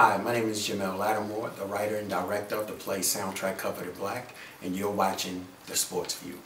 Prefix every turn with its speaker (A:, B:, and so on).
A: Hi, my name is Jamel Latimore, the writer and director of the play Soundtrack Covered in Black, and you're watching The Sports View.